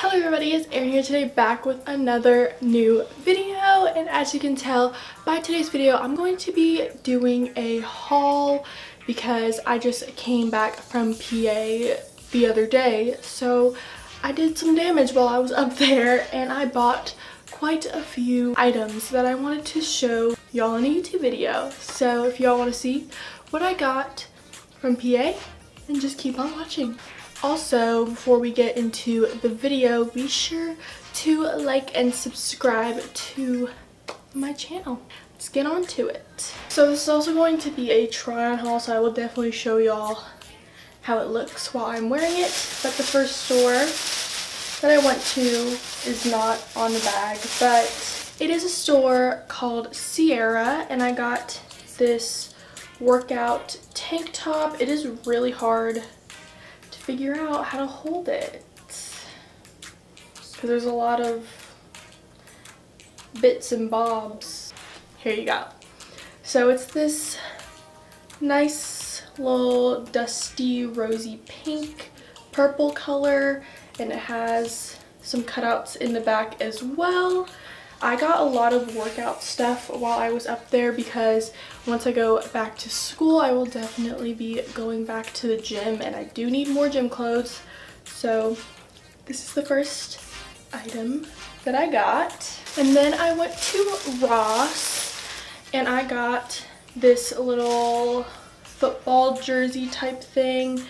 Hello everybody, it's Aeryne here today back with another new video. And as you can tell by today's video I'm going to be doing a haul because I just came back from PA the other day. So I did some damage while I was up there and I bought quite a few items that I wanted to show y'all in a YouTube video. So if y'all want to see what I got from PA then just keep on watching. Also, before we get into the video, be sure to like and subscribe to my channel. Let's get on to it. So this is also going to be a try-on haul, so I will definitely show y'all how it looks while I'm wearing it. But the first store that I went to is not on the bag, but it is a store called Sierra, and I got this workout tank top. It is really hard figure out how to hold it. Because there's a lot of bits and bobs. Here you go. So it's this nice little dusty rosy pink purple color and it has some cutouts in the back as well. I got a lot of workout stuff while I was up there because once I go back to school, I will definitely be going back to the gym and I do need more gym clothes. So this is the first item that I got. And then I went to Ross and I got this little football jersey type thing.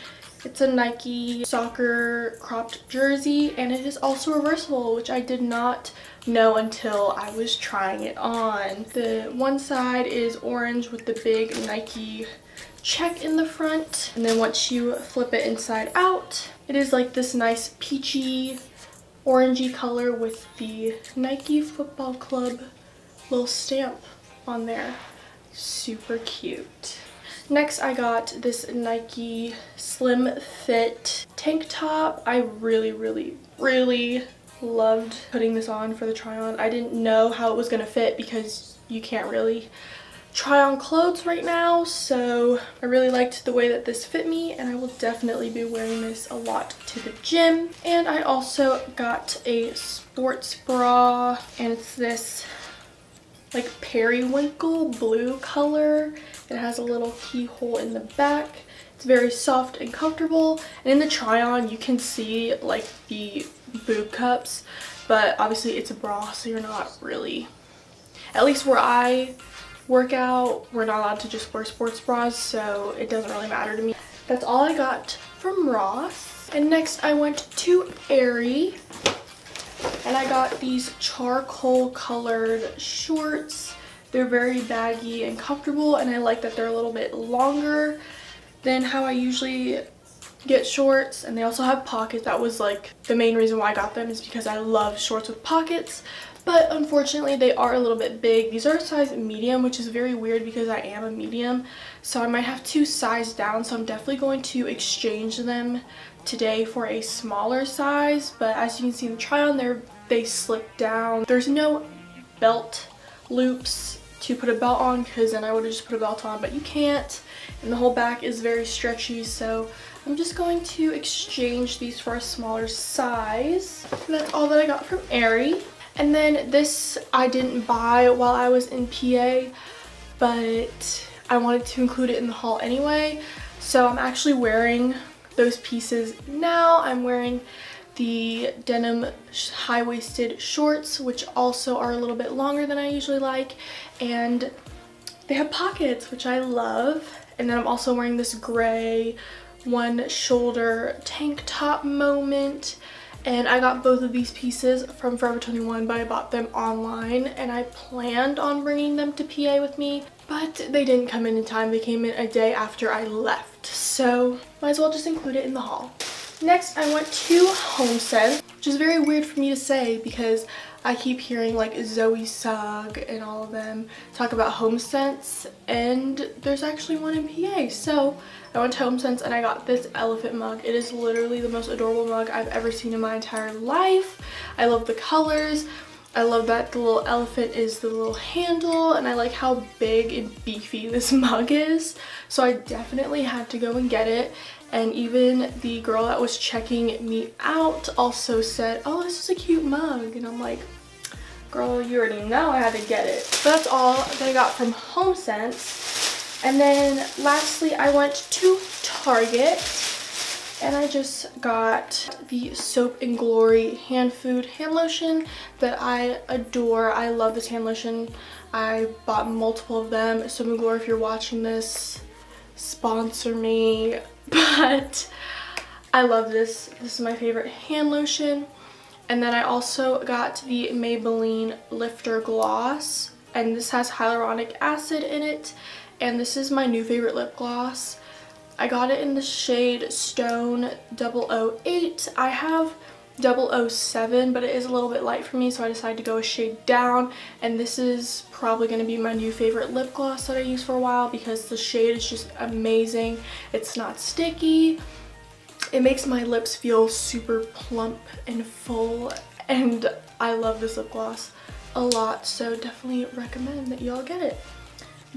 It's a Nike soccer cropped jersey and it is also reversible, which I did not know until I was trying it on. The one side is orange with the big Nike check in the front. And then once you flip it inside out, it is like this nice peachy orangey color with the Nike Football Club little stamp on there. Super cute. Next I got this Nike Slim Fit tank top. I really, really, really loved putting this on for the try on. I didn't know how it was going to fit because you can't really try on clothes right now so I really liked the way that this fit me and I will definitely be wearing this a lot to the gym and I also got a sports bra and it's this like periwinkle blue color it has a little keyhole in the back it's very soft and comfortable. And in the try on, you can see like the boob cups, but obviously it's a bra, so you're not really, at least where I work out, we're not allowed to just wear sports bras, so it doesn't really matter to me. That's all I got from Ross. And next I went to Aerie and I got these charcoal colored shorts. They're very baggy and comfortable and I like that they're a little bit longer than how I usually get shorts. And they also have pockets. That was like the main reason why I got them is because I love shorts with pockets. But unfortunately they are a little bit big. These are size medium which is very weird because I am a medium. So I might have to size down. So I'm definitely going to exchange them today for a smaller size. But as you can see in the try on there they slip down there's no belt loops to put a belt on because then I would have just put a belt on but you can't and the whole back is very stretchy so I'm just going to exchange these for a smaller size. And that's all that I got from Aerie. And then this I didn't buy while I was in PA but I wanted to include it in the haul anyway. So I'm actually wearing those pieces now. I'm wearing the denim high-waisted shorts which also are a little bit longer than I usually like and they have pockets which I love and then I'm also wearing this gray one shoulder tank top moment. And I got both of these pieces from Forever 21, but I bought them online and I planned on bringing them to PA with me, but they didn't come in in time. They came in a day after I left, so might as well just include it in the haul. Next, I went to HomeSense, which is very weird for me to say because I keep hearing like Zoe Sugg and all of them talk about HomeSense and there's actually one in PA. So I went to HomeSense and I got this elephant mug. It is literally the most adorable mug I've ever seen in my entire life. I love the colors. I love that the little elephant is the little handle and I like how big and beefy this mug is. So I definitely had to go and get it. And even the girl that was checking me out also said, oh, this is a cute mug. And I'm like, girl, you already know I had to get it. So that's all that I got from HomeSense. And then lastly, I went to Target and I just got the Soap and Glory hand food hand lotion that I adore. I love this hand lotion. I bought multiple of them. Soap and Glory, if you're watching this, sponsor me. But I love this. This is my favorite hand lotion. And then I also got the Maybelline Lifter Gloss. And this has hyaluronic acid in it. And this is my new favorite lip gloss. I got it in the shade Stone 008. I have 007 but it is a little bit light for me so I decided to go a shade down and this is probably going to be my new favorite lip gloss that I use for a while because the shade is just amazing. It's not sticky. It makes my lips feel super plump and full and I love this lip gloss a lot so definitely recommend that y'all get it.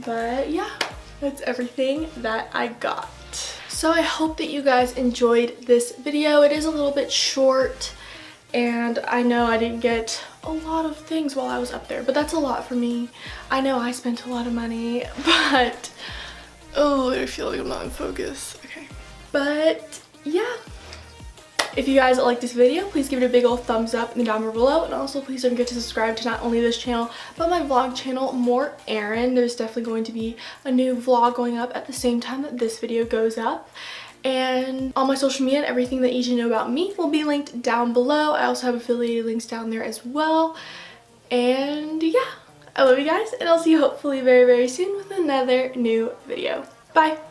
But yeah, that's everything that I got. So I hope that you guys enjoyed this video. It is a little bit short and I know I didn't get a lot of things while I was up there, but that's a lot for me. I know I spent a lot of money, but oh, I feel like I'm not in focus. Okay. But yeah, if you guys like this video, please give it a big old thumbs up in the down below. And also please don't forget to subscribe to not only this channel, but my vlog channel, More Aeryne. There's definitely going to be a new vlog going up at the same time that this video goes up. And all my social media and everything that you should know about me will be linked down below. I also have affiliated links down there as well. And yeah, I love you guys and I'll see you hopefully very, very soon with another new video. Bye!